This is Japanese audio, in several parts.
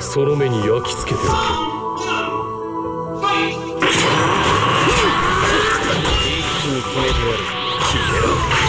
その目に焼き付けておけ。合いで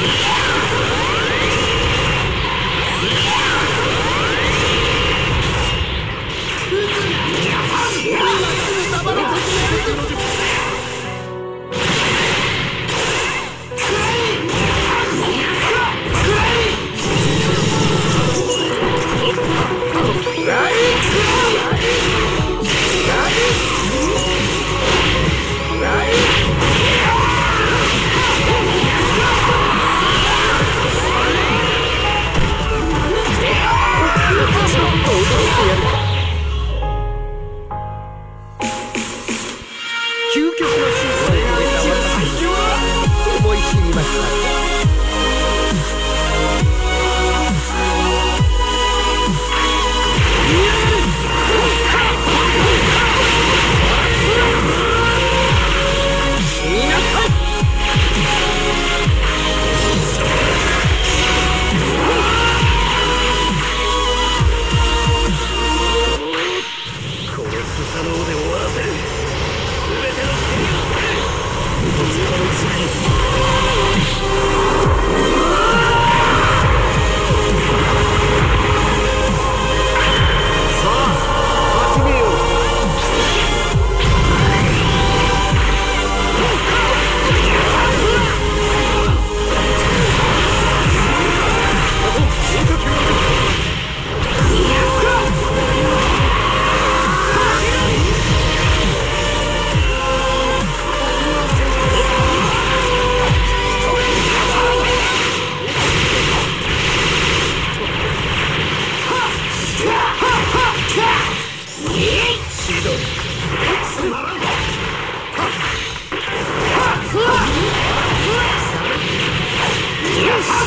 Yeah.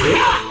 Yeah!